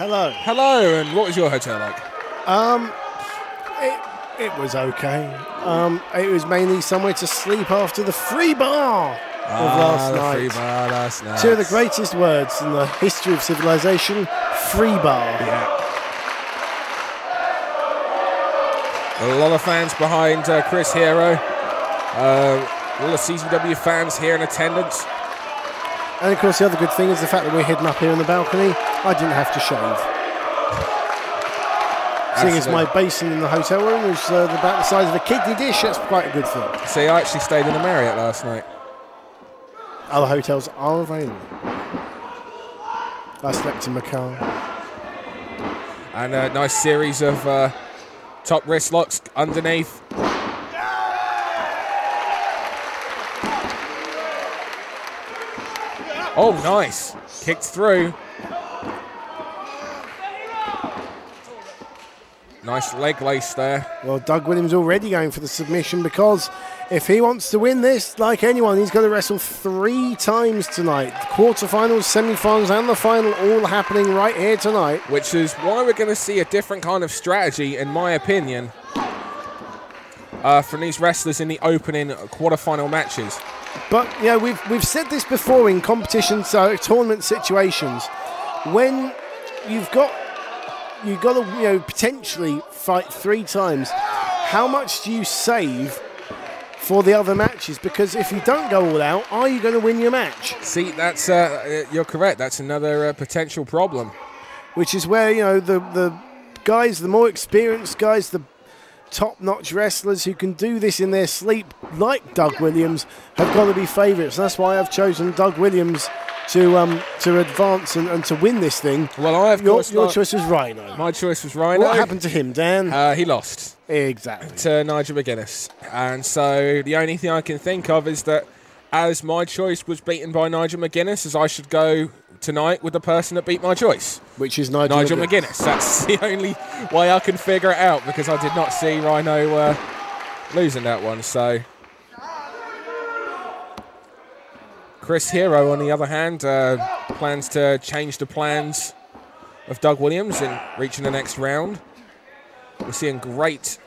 Hello. Hello, and what was your hotel like? Um, it, it was okay. Um, it was mainly somewhere to sleep after the free bar of last Ah, the night. free bar last night. Two of the greatest words in the history of civilization, free bar. Yeah. A lot of fans behind uh, Chris Hero. Uh, a lot of CCW fans here in attendance. And of course, the other good thing is the fact that we're hidden up here in the balcony. I didn't have to shave. Seeing as my basin in the hotel room was uh, about the size of a kidney dish, that's quite a good thing. See, I actually stayed in a Marriott last night. Other hotels are available. I slept in Macau. And a nice series of uh, top wrist locks underneath. Oh, nice. Kicked through. Nice leg lace there. Well, Doug Williams already going for the submission because if he wants to win this, like anyone, he's got to wrestle three times tonight. Quarterfinals, semi-finals, and the final all happening right here tonight. which is why we're going to see a different kind of strategy, in my opinion, uh, from these wrestlers in the opening quarterfinal matches. But you know, we've we've said this before in competition, so tournament situations, when you've got you've got to you know potentially fight three times. How much do you save for the other matches? Because if you don't go all out, are you going to win your match? See, that's uh, you're correct. That's another uh, potential problem. Which is where you know the the guys, the more experienced guys, the top-notch wrestlers who can do this in their sleep, like Doug Williams, have got to be favourites. That's why I've chosen Doug Williams to um, to advance and, and to win this thing. Well, I of Your, course your not- choice was Rhino. My choice was Rhino. What happened to him, Dan? Uh, he lost exactly. to Nigel McGuinness, and so the only thing I can think of is that as my choice was beaten by Nigel McGuinness, as I should go tonight with the person that beat my choice. Which is Nigel, Nigel McGuinness. McGuinness. That's the only way I can figure it out because I did not see Rhino uh, losing that one. So, Chris Hero, on the other hand, uh, plans to change the plans of Doug Williams in reaching the next round. We're seeing great,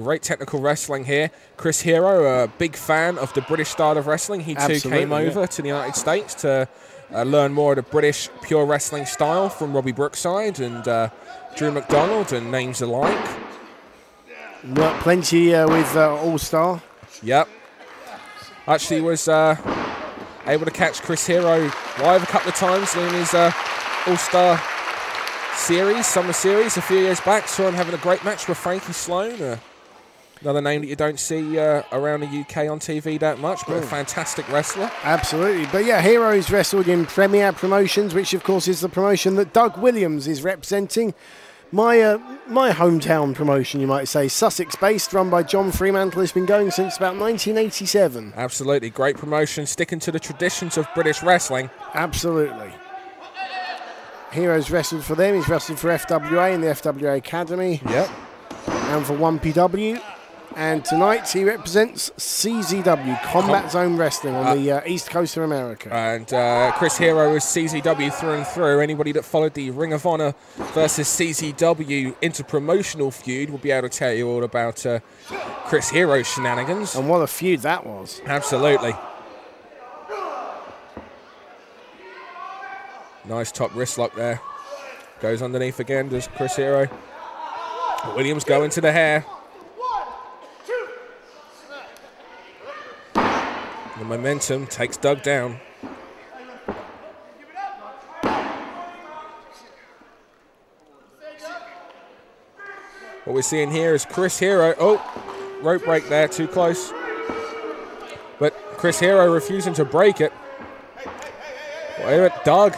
great technical wrestling here. Chris Hero, a big fan of the British style of wrestling. He too Absolutely, came yeah. over to the United States to uh, learn more of the British pure wrestling style from Robbie Brookside and uh, Drew McDonald and names alike. Worked plenty uh, with uh, All Star. Yep. Actually was uh, able to catch Chris Hero live a couple of times in his uh, All-Star series, summer series a few years back. Saw him having a great match with Frankie Sloan. Another name that you don't see uh, around the UK on TV that much, but a fantastic wrestler. Absolutely. But yeah, Heroes wrestled in Premier Promotions, which of course is the promotion that Doug Williams is representing. My uh, my hometown promotion, you might say, Sussex based, run by John Fremantle, has been going since about 1987. Absolutely great promotion, sticking to the traditions of British wrestling. Absolutely. Heroes wrestled for them. He's wrestled for FWA in the FWA Academy. Yep. And for 1PW. And tonight he represents CZW, Combat Com- Zone Wrestling, on Uh, the uh, East Coast of America. And uh, Chris Hero is CZW through and through. Anybody that followed the Ring of Honor versus CZW interpromotional feud will be able to tell you all about uh, Chris Hero's shenanigans. And what a feud that was. Absolutely. Nice top wrist lock there. Goes underneath again, does Chris Hero. Williams going to the hair. The momentum takes Doug down. What we're seeing here is Chris Hero. Oh, rope break there, too close. But Chris Hero refusing to break it. Wait a minute, Doug.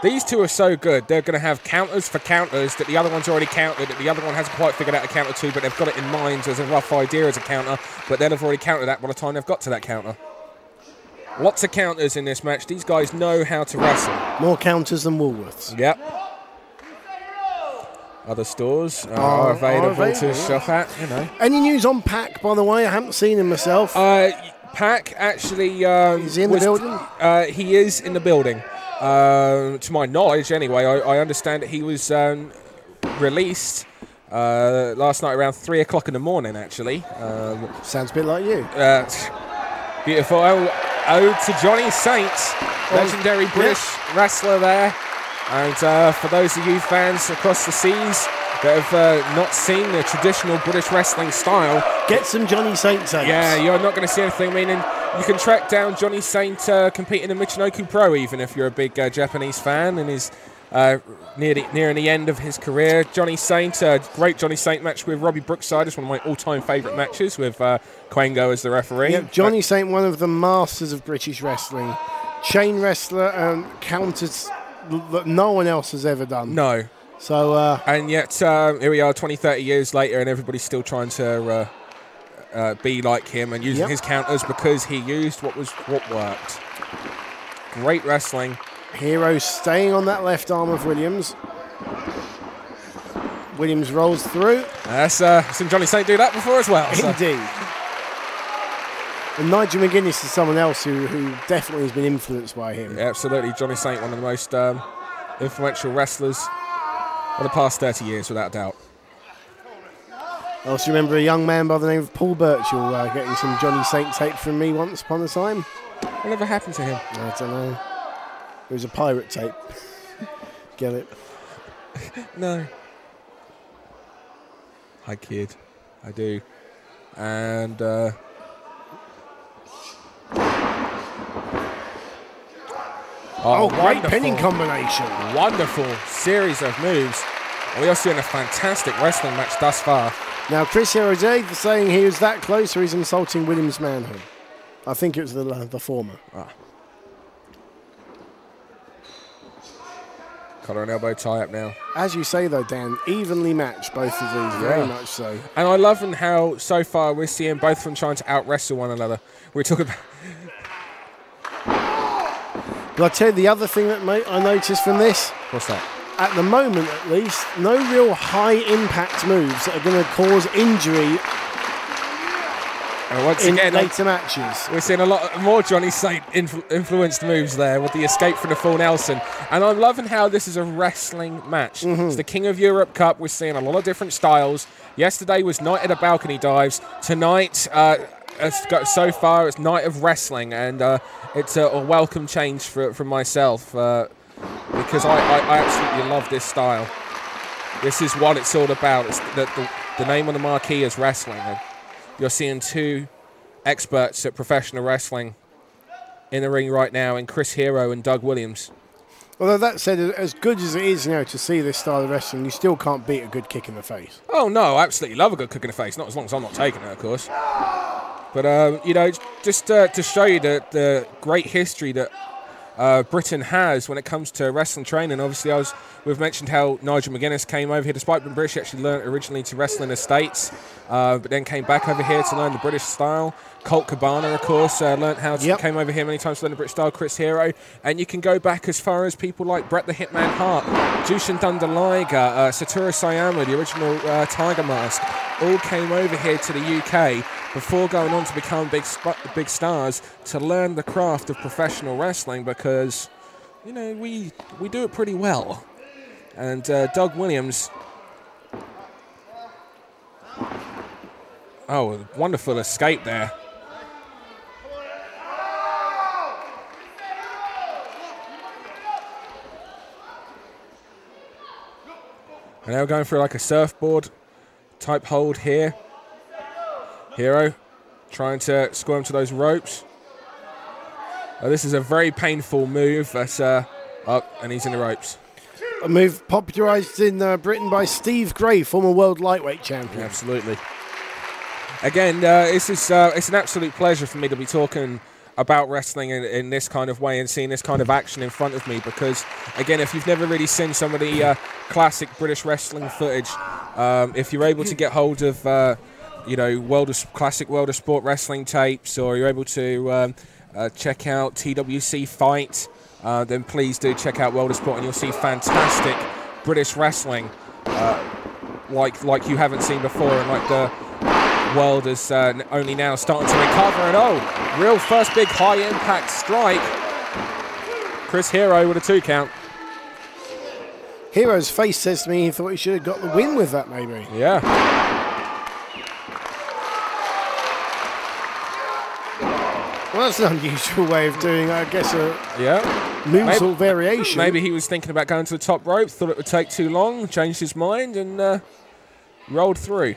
These two are so good. They're going to have counters for counters that the other one's already countered, that the other one hasn't quite figured out a counter to, but they've got it in mind as a rough idea as a counter, but they'll have already countered that by the time they've got to that counter. Lots of counters in this match. These guys know how to wrestle. More counters than Woolworths. Yep. Other stores are, Are- are available, to shop at, you know. Any news on PAC, by the way? I haven't seen him myself. Uh, PAC actually. Um, Is he in the building? Uh, he is in the building. Um, to my knowledge, anyway, I, I understand that he was um, released uh, last night around three o'clock in the morning. Actually, um, Sounds a bit like you. uh, beautiful ode, ode to Johnny Saint, legendary British wrestler there. And uh, for those of you fans across the seas that have uh, not seen the traditional British wrestling style, Get some Johnny Saint tapes. yeah, you're not going to see anything. Meaning you can track down Johnny Saint uh, competing in Michinoku Pro, even if you're a big uh, Japanese fan and is uh, near the, nearing the end of his career. Johnny Saint, uh, great Johnny Saint match with Robbie Brookside is one of my all-time favourite matches with uh, Quango as the referee. Yep, Johnny Saint, one of the masters of British wrestling, chain wrestler, and counters that no one else has ever done. No. So uh, And yet, um, here we are 20, 30 years later, and everybody's still trying to uh, be like him and using Yep. his counters because he used what was what worked. Great wrestling. Hero staying on that left arm of Williams. Williams rolls through. That's uh, seen Johnny Saint do that before as well. so- Indeed. And Nigel McGuinness is someone else who, who definitely has been influenced by him. Yeah, absolutely, Johnny Saint, one of the most um, influential wrestlers of the past 30 years, without doubt. I also remember a young man by the name of Paul Birchall uh, getting some Johnny Saint tape from me once upon a time. Whatever happened to him? I don't know. It was a pirate tape. Get it? No. Hi, kid. I do. And uh, Oh, great pinning combination. wonderful series of moves. We are seeing a fantastic wrestling match thus far. Now, Chris Hero for saying he was that close or he's insulting Williams' manhood. I think it was the, uh, the former. Ah. Collar and elbow tie up now. As you say, though, Dan, evenly matched both of these, very Yeah. much so. And I love how so far we're seeing both of them trying to out wrestle one another. We're talking about But I tell you, the other thing that ma- I noticed from this, what's that? At the moment at least, no real high impact moves that are going to cause injury And once in again, later matches. We're seeing a lot more Johnny Saint influ- influenced moves there with the escape from the full Nelson. And I'm loving how this is a wrestling match. It's the King of Europe Cup. We're seeing a lot of different styles. Yesterday was Night of the Balcony Dives. Tonight, uh, so far, it's Night of Wrestling. And uh, it's a, a welcome change for, for myself uh, because I, I, I absolutely love this style. This is what it's all about. It's the, the, the name on the marquee is wrestling. And you're seeing two experts at professional wrestling in the ring right now in Chris Hero and Doug Williams. Although that said, as good as it is, you know, to see this style of wrestling, you still can't beat a good kick in the face. Oh no, I absolutely love a good kick in the face. Not as long as I'm not taking it, of course. But um, you know, just uh, to show you the, the great history that uh, Britain has when it comes to wrestling training. Obviously, I was we've mentioned how Nigel McGuinness came over here, despite being British, he actually learned originally to wrestle in the States, uh, but then came back over here to learn the British style. Colt Cabana, of course, uh, learned how to Yep. came over here many times to learn the British style. Chris Hero, and you can go back as far as people like Bret the Hitman Hart, Jushin Thunder Liger, uh, Satoru Sayama, the original uh, Tiger Mask, all came over here to the UK before going on to become big big stars to learn the craft of professional wrestling because you know we we do it pretty well. And uh, Doug Williams. Oh, wonderful escape there. And now we're going for like a surfboard type hold here. Hero trying to squirm to those ropes. Uh, this is a very painful move. That's uh, up, and he's in the ropes. A move popularised in uh, Britain by Steve Gray, former world lightweight champion. Absolutely. Again, uh, this is uh, it's an absolute pleasure for me to be talking about wrestling in, in this kind of way and seeing this kind of action in front of me because, again, if you've never really seen some of the uh, classic British wrestling footage, um, if you're able to get hold of, uh, you know, world of classic World of Sport wrestling tapes, or you're able to um, uh, check out TWC Fight, uh, then please do check out World of Sport, and you'll see fantastic British wrestling like like you haven't seen before, and like the world is uh, only now starting to recover. And oh, real first big high impact strike. Chris Hero with a two count. Hero's face says to me he thought he should have got the win with that, maybe. Yeah. Well, that's an unusual way of doing, I guess, a Yeah. moonsault Maybe- variation. Maybe he was thinking about going to the top rope, thought it would take too long, changed his mind, and uh, rolled through.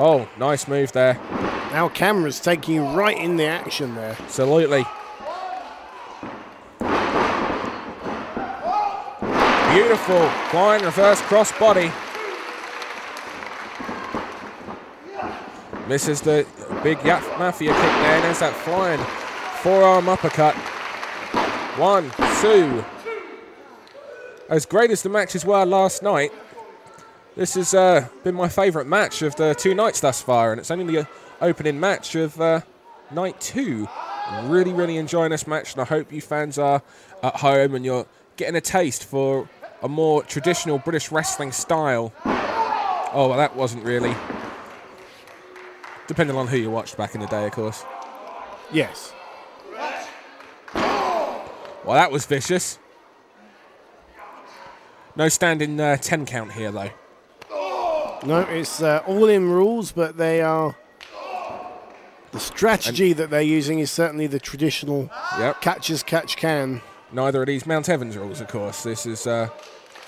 Oh, nice move there. Now camera's taking you right in the action there. Absolutely. Beautiful. Flying reverse cross body. Misses the big Yap Mafia kick there. And there's that flying forearm uppercut. One, two. As great as the matches were last night, this has uh, been my favourite match of the two nights thus far, and it's only the opening match of uh, night two. Really, really enjoying this match, and I hope you fans are at home and you're getting a taste for a more traditional British wrestling style. Oh, well, that wasn't really. Depending on who you watched back in the day, of course. Yes. Well, that was vicious. No standing uh, 10 count here, though. No, it's uh, all in rules, but they are. The strategy that they're using is certainly the traditional Yep. catch as catch can. Neither of these Mountevans rules, of course. This is uh,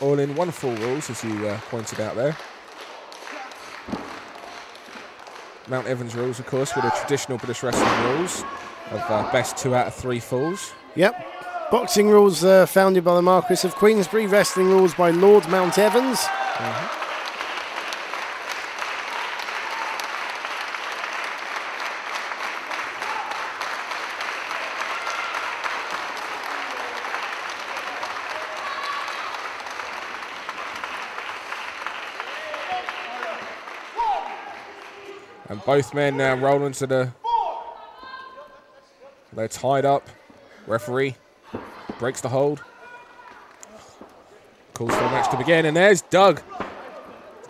all in one full rules, as you uh, pointed out there. Mountevans rules, of course, were the traditional British wrestling rules of uh, best two out of three falls. Yep. Boxing rules uh, founded by the Marquis of Queensberry. Wrestling rules by Lord Mountevans. And both men now roll into the. They're tied up. Referee breaks the hold. Calls for a match to begin, and there's Doug.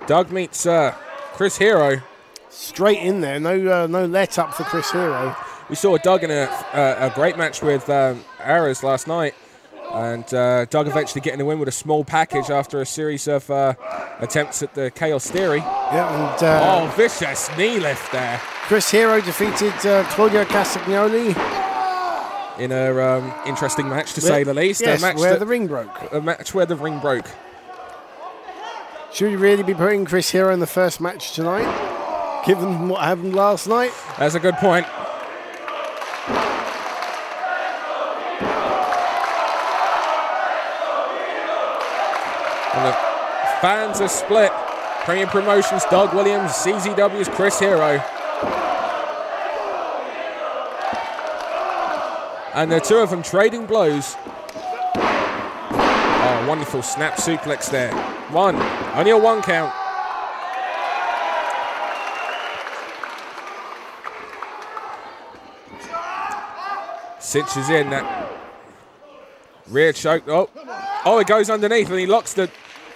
Doug meets uh, Chris Hero. Straight in there. No, uh, no let up for Chris Hero. We saw Doug in a, a, a great match with um, Ares last night, and uh, Doug eventually getting the win with a small package after a series of uh, attempts at the Chaos Theory. Yeah, and uh, Oh, vicious knee lift there Chris Hero defeated uh, Claudio Castagnoli. in a um, interesting match to say the least. Yes, a match where that- the ring broke. a match where the ring broke. Should we really be putting Chris Hero in the first match tonight, given what happened last night? That's a good point. Fans are split. Premier Promotions, Doug Williams, CZW's Chris Hero. And the two of them trading blows. Oh, wonderful snap suplex there. One. Only a one count. cinches in that rear choke. Oh, oh, it goes underneath and he locks the.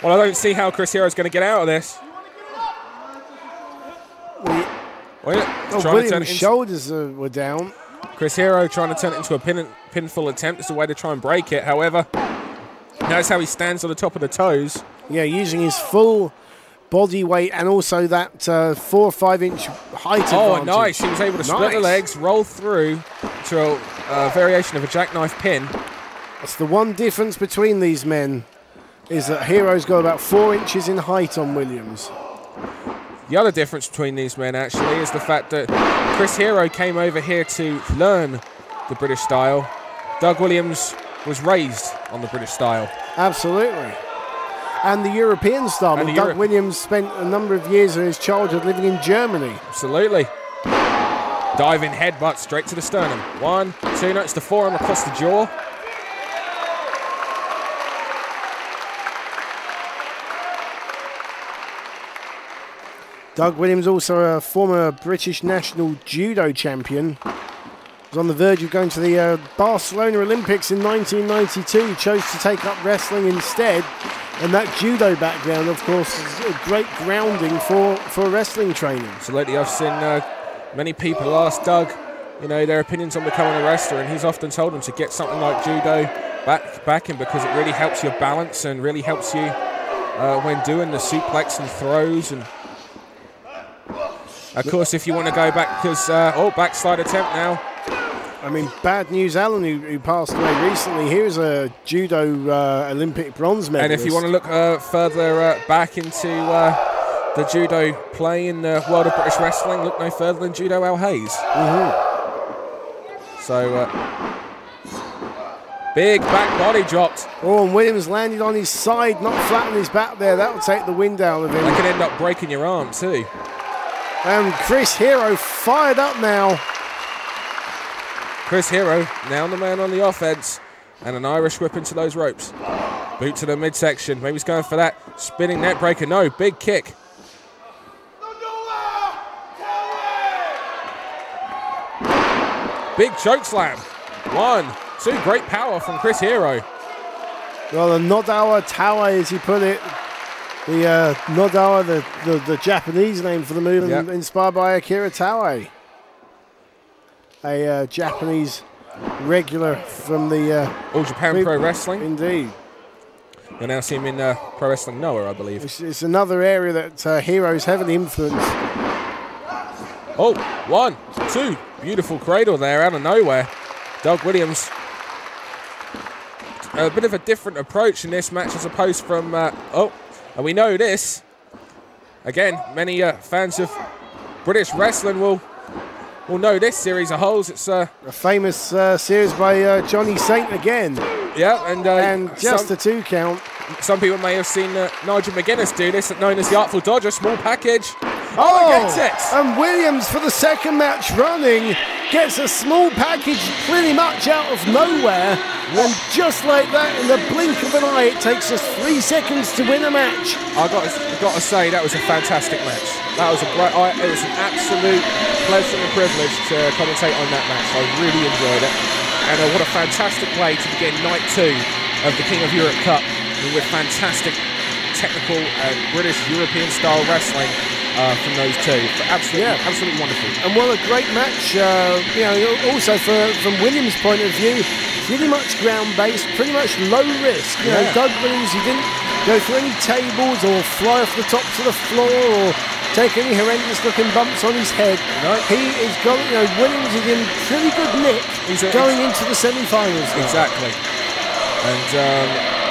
Well, I don't see how Chris Hero's going to get out of this. Well, yeah, Oh, trying to turn Williams' shoulders uh, were down. Chris Hero trying to turn it into a pin, pinfall attempt. It's a way to try and break it. However, notice how he stands on the top of the toes. Yeah, using his full body weight and also that uh, four or five inch height Oh, advantage. nice. He was able to split the legs, roll through to a uh, variation of a jackknife pin. That's the one difference between these men is that Hero's got about four inches in height on Williams. The other difference between these men actually is the fact that Chris Hero came over here to learn the British style. Doug Williams was raised on the British style. Absolutely. And the European style. And And Doug Euro- Williams spent a number of years of his childhood living in Germany. Absolutely. Diving headbutt straight to the sternum. One, two, no, it's the forearm across the jaw. Doug Williams, also a former British national judo champion, was on the verge of going to the uh, Barcelona Olympics in 1992. He chose to take up wrestling instead, and that judo background, of course, is a great grounding for, for wrestling training. Absolutely. I've seen uh, Many people ask Doug, you know, their opinions on becoming a wrestler, and he's often told them to get something like judo back back in because it really helps your balance and really helps you uh, when doing the suplex and throws and. Of course, if you want to go back, because uh, oh, backslide attempt now. I mean, Bad News Allen, who, who passed away recently. Here's a judo uh, Olympic bronze medalist. And if you want to look uh, further uh, back into uh, the judo play in the world of British wrestling, look no further than Judo Al Hayes. Mm-hmm. So, uh, big back body dropped. Oh, and Williams landed on his side, not flat on his back there. That'll take the wind out of him. That could end up breaking your arm, too. And Chris Hero fired up now. Chris Hero, now the man on the offense, and an Irish whip into those ropes. Boot to the midsection. Maybe he's going for that spinning neckbreaker. No, big kick. Big choke slam. One, two, great power from Chris Hero. Well, the Nodowa Tower, as he put it, the uh, Nodowa, the, the, the, Japanese name for the move, yep. inspired by Akira Taue a uh, Japanese regular from the uh, All Japan Pro Wrestling. Indeed. You'll now see him in uh, Pro Wrestling Noah, I believe. It's, it's another area that uh, Heroes heavily influence. Oh, one, two. Beautiful cradle there out of nowhere. Doug Williams. A bit of a different approach in this match as opposed from. Uh, oh, and we know this. Again, many uh, fans of British wrestling will will know this series of holes. It's uh, a famous uh, series by uh, Johnny Saint again. Yeah, and uh, and just some, a two count. Some people may have seen uh, Nigel McGuinness do this, known as the Artful Dodger, small package. Oh, oh gets it! And Williams for the second match running gets a small package pretty much out of nowhere. And just like that, in the blink of an eye, it takes us three seconds to win a match. I got to, got to say that was a fantastic match. That was a great. I, it was an absolute pleasure and privilege to commentate on that match. I really enjoyed it, and uh, what a fantastic way to begin night two of the King of Europe Cup with fantastic technical uh, British European style wrestling uh, from those two. Absolutely, yeah. absolutely wonderful. And what a great match. Uh, you know, also for, from Williams' point of view, pretty much ground based, pretty much low risk. You yeah. know, Doug Williams, he didn't go through any tables or fly off the top to the floor or take any horrendous looking bumps on his head. No. He is going, you know, Williams is in pretty good nick he's going into the semi-finals. Exactly. And um,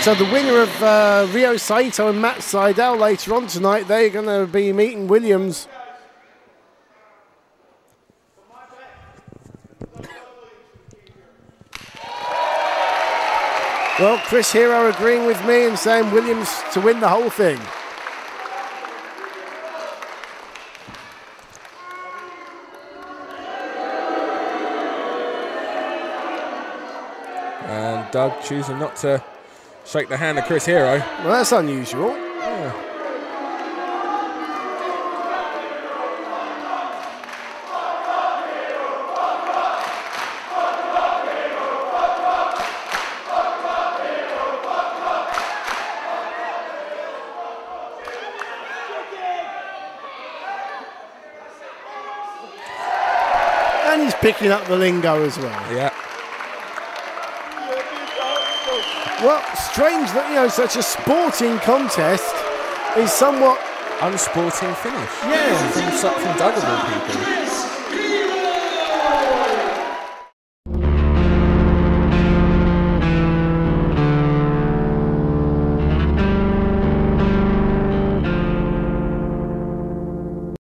so the winner of uh, Ryo Saito and Matt Sydal later on tonight, they're going to be meeting Williams. Well, Chris Hero agreeing with me and saying Williams to win the whole thing. And Doug choosing not to shake the hand of Chris Hero. Well, that's unusual. Yeah. And he's picking up the lingo as well. Yeah. Well, strange that, you know, such a sporting contest is somewhat... Unsporting finish. Yeah. From, from Duggable people.